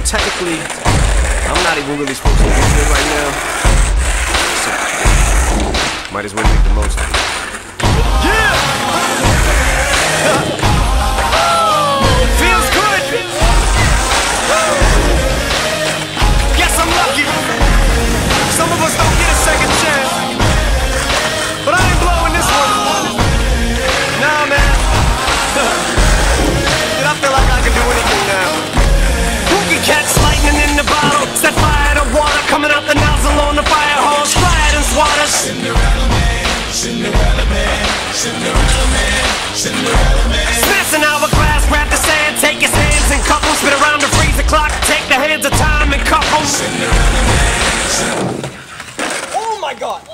technically, I'm not even really supposed to be here right now. So, might as well make the most of it. Cinderella man, Cinderella man, Cinderella man. Smash an hourglass, grab the sand, take his hands and couple, spin around the clock, take the hands of time and couple. Cinderella man. Cinderella. Oh my God.